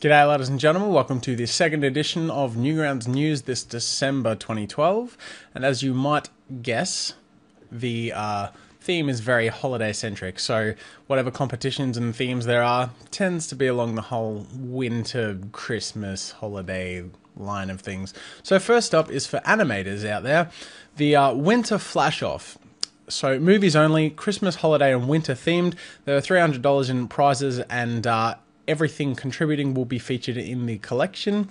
G'day, ladies and gentlemen. Welcome to the second edition of Newgrounds News this December 2012. And as you might guess, the uh, theme is very holiday centric. So, whatever competitions and themes there are tends to be along the whole winter, Christmas, holiday line of things. So, first up is for animators out there the uh, Winter Flash Off. So, movies only, Christmas, holiday, and winter themed. There are $300 in prizes and uh, everything contributing will be featured in the collection.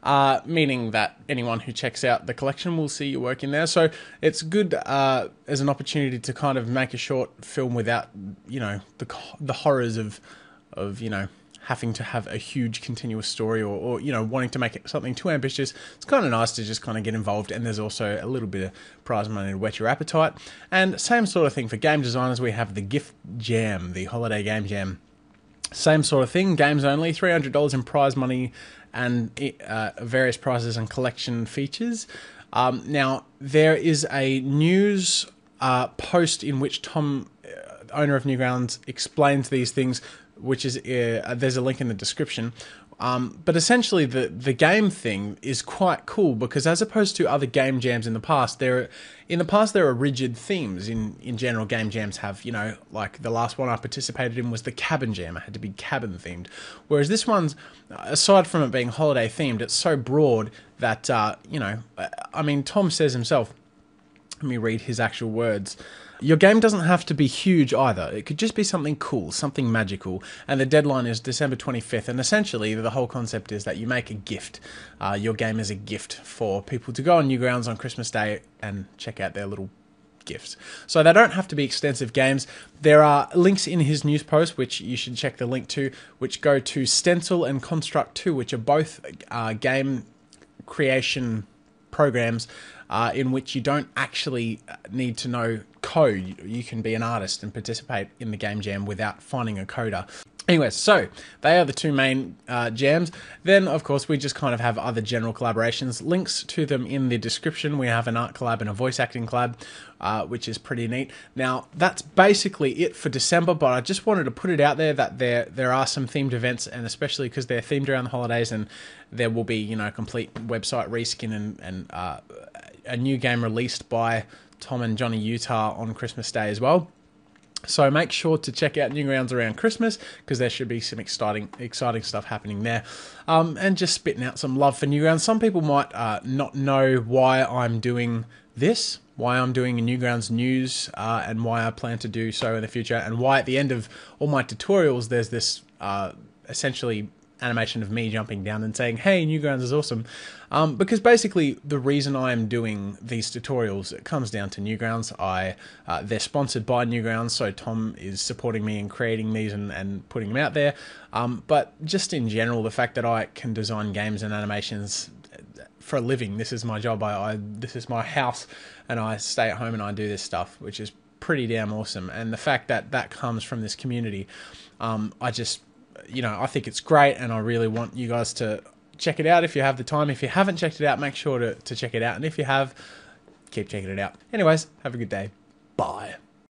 Uh, meaning that anyone who checks out the collection will see your work in there. So it's good uh, as an opportunity to kind of make a short film without, you know, the the horrors of, of you know, having to have a huge continuous story or, or you know wanting to make it something too ambitious. It's kind of nice to just kind of get involved, and there's also a little bit of prize money to whet your appetite. And same sort of thing for game designers. We have the gift jam, the holiday game jam same sort of thing, games only, $300 in prize money and uh, various prizes and collection features. Um, now, there is a news uh, post in which Tom, uh, owner of Newgrounds, explains these things, which is uh, there's a link in the description, um, but essentially, the the game thing is quite cool because as opposed to other game jams in the past, there in the past there are rigid themes. In in general, game jams have you know like the last one I participated in was the cabin jam. It had to be cabin themed, whereas this one's aside from it being holiday themed, it's so broad that uh, you know I mean Tom says himself. Let me read his actual words. Your game doesn't have to be huge either. It could just be something cool, something magical. And the deadline is December 25th. And essentially, the whole concept is that you make a gift. Uh, your game is a gift for people to go on Newgrounds on Christmas Day and check out their little gifts. So they don't have to be extensive games. There are links in his news post, which you should check the link to, which go to Stencyl and Construct 2, which are both uh, game creation programs uh, in which you don't actually uh, need to know code. You can be an artist and participate in the game jam without finding a coder. Anyway, so they are the two main uh, jams. Then, of course, we just kind of have other general collaborations. Links to them in the description. We have an art collab and a voice acting collab, uh, which is pretty neat. Now, that's basically it for December, but I just wanted to put it out there that there there are some themed events, and especially because they're themed around the holidays, and there will be you know complete website reskin and and uh, a new game released by Tom and Johnny Utah on Christmas Day as well. So make sure to check out Newgrounds around Christmas because there should be some exciting, exciting stuff happening there. Um, and just spitting out some love for Newgrounds. Some people might uh, not know why I'm doing this, why I'm doing a Newgrounds news, uh, and why I plan to do so in the future, and why at the end of all my tutorials there's this uh, essentially animation of me jumping down and saying, "Hey, Newgrounds is awesome," um, because basically the reason I am doing these tutorials it comes down to Newgrounds. I uh, they're sponsored by Newgrounds, so Tom is supporting me in creating these and, and putting them out there. Um, but just in general, the fact that I can design games and animations for a living, this is my job. I, I this is my house, and I stay at home and I do this stuff, which is pretty damn awesome. And the fact that that comes from this community, um, I just you know, I think it's great, and I really want you guys to check it out if you have the time. If you haven't checked it out, make sure to, to check it out. And if you have, keep checking it out. Anyways, have a good day. Bye.